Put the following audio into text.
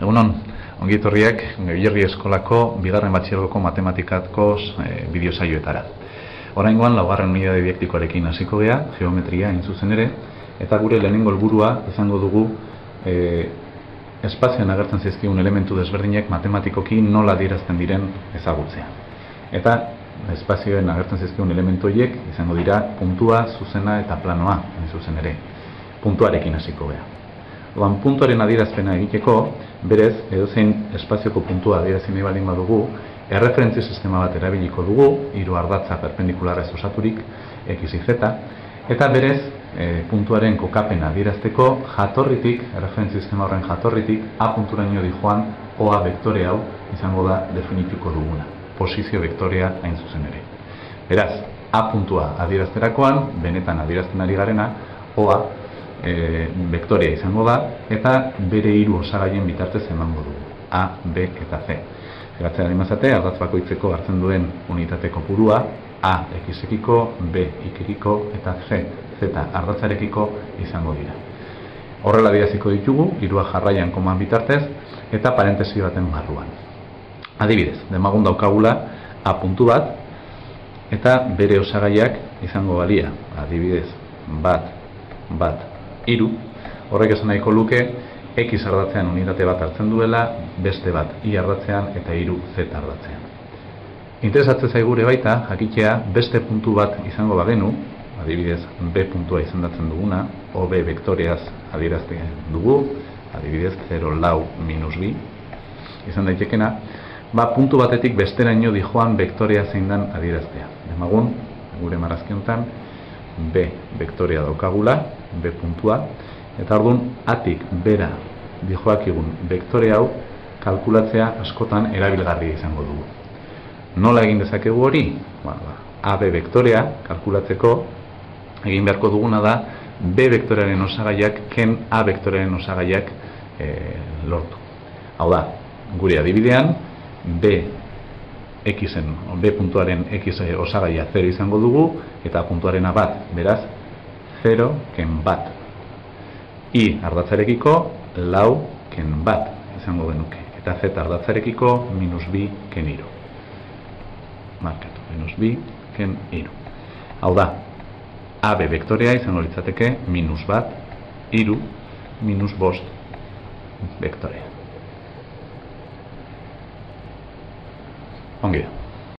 Egunon, ongi etorriak Bilerri Eskolako bigarren batxilgoko matematikatko e, bideo saioetara. Oraingoan laugarren unidade diaktikoarekin hasiko gea, geometria hain zuzen ere, eta gure lehenengo helburua izango dugu e, espazioan agertzen zaizkigun elementu desberdinek matematikoki nola dirazten diren ezagutzea. Eta espazioen agertzen zaizkigun elementu horiek izango dira puntua, zuzena eta planoa, hain zuzen ere. Puntuarekin hasiko gea. Oan puntuaren adierazpena egiteko, berez, edozein espazioko puntua adierazi nahi baldin badugu, erreferentzio sistema bat erabiliko dugu, hiru ardatza perpendikularrez osaturik, x, y, z, eta berez, e, puntuaren kokapena adierazteko jatorritik, erreferentzio sistema horren jatorritik, a punturaino di joan, oa vektore hau izango da definituko duguna, posizio vektorea hain zuzen ere. Beraz, a puntua adierazterakoan, benetan adierazten ari garena, oa e, vektorea izango da eta bere hiru osagaien bitartez emango dugu A, B eta C. Geratzea da mazate, ardatz bakoitzeko hartzen duen unitate kopurua A xekiko, B ikekiko eta C Z ardatzarekiko izango dira. Horrela diaziko ditugu, hirua jarraian koman bitartez eta parentesi baten barruan. Adibidez, demagun daukagula A puntu bat eta bere osagaiak izango balia. Adibidez, bat, bat, iru, horrek esan nahiko luke, x ardatzean unitate bat hartzen duela, beste bat i ardatzean eta iru z ardatzean. Interesatzen zaigure baita, jakitea, beste puntu bat izango bagenu, adibidez, b puntua izendatzen duguna, o b vektoreaz adierazten dugu, adibidez, 0 lau minus bi, izan daitekena, ba, puntu batetik besteraino dijoan vektorea zein dan adieraztea. Demagun, gure marazkiontan, b vektorea daukagula, b puntua, eta orduan atik bera dijoak egun vektore hau kalkulatzea askotan erabilgarria izango dugu. Nola egin dezakegu hori? Ba, ba, AB vektorea kalkulatzeko egin beharko duguna da B vektorearen osagaiak ken A vektorearen osagaiak e, lortu. Hau da, gure adibidean B xen, B puntuaren x osagaia 0 izango dugu eta puntuarena bat, beraz 0 ken bat. I ardatzarekiko lau ken bat izango genuke eta z ardatzarekiko minus bi ken iru markatu, minus bi ken iru hau da AB vektorea izango litzateke minus bat iru minus bost vektorea ongi da